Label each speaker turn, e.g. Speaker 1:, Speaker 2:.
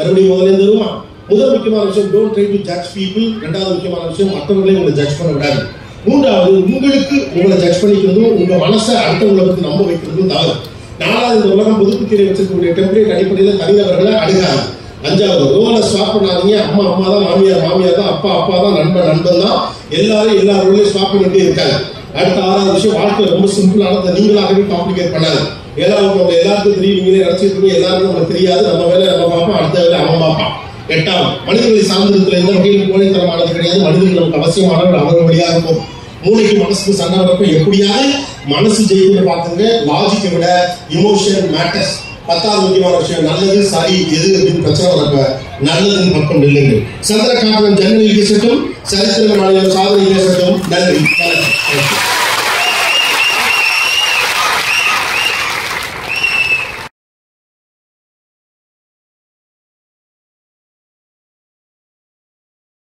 Speaker 1: மறுபடியும் முதல்ல வருமா முதல் முக்கியமான விஷயம் don't try to judge people ரெண்டாவது முக்கியமான விஷயம் மற்றவர்களை உங்களை ஜட்ஜ் பண்ண விடாது. மூன்றாவது உங்களுக்கு உங்களை ஜட்ஜ் பண்ணிக்கிறதும் உங்க மனசை அடுத்த உலகத்துக்கு நம்ப வைக்கிறதும் தவறு. நாலாவது இந்த உலகம் பொதுப்புத்திரை வச்சிருக்கக்கூடிய டெம்பரேட் அடிப்படையில் தனிநபர்களை அணுகாது அஞ்சாவது ரோலை ஸ்வாப் பண்ணாதீங்க. அம்மா அம்மா தான் மாமியார் மாமியார் தான் அப்பா அப்பா தான் நண்பன் நண்பன் தான் எல்லாரும் எல்லா ரோலையும் ஸ்வாப் பண்ணிட்டே இருக்காங்க. அடுத்த ஆறாவது விஷயம் வாழ்க்கை ரொம்ப சிம்பிளானதை நீங்களாகவே காம்ப்ளிகேட் பண்ணாது ஏதாவது நம்ம எல்லாருக்கும் தெரியும் நீங்களே நினைச்சிட்டு எல்லாருக்கும் நமக்கு தெரியாது. நம்ம வேலை நம்ம பார்ப்போம். அடுத்த வேலை அவன் பார்ப்பான் எட்டாம் மனிதர்களை சார்ந்திருக்கிற எந்த வகையில் கோழைத்தரமானது கிடையாது. மனிதர்கள் நமக்கு அவசியமானவர் அவர் வழியாக இருக்கும் மூளைக்கு மனசுக்கு சண்டை வரப்ப எப்படியாவது மனசு ஜெயிக்கணும் பார்த்துங்க. லாஜிக்கை விட இமோஷன் மேட்டர்ஸ் பத்தாவது முக்கியமான விஷயம் நல்லது சரி எது அப்படின்னு பிரச்சனை வரப்ப நல்லதின் பக்கம் நில்லுங்க சந்திரகாந்தன் ஜன்னலில் பேசட்டும் சரித்திர நாளில் சாதனை பேசட்டும் நன்றி. வணக்கம்.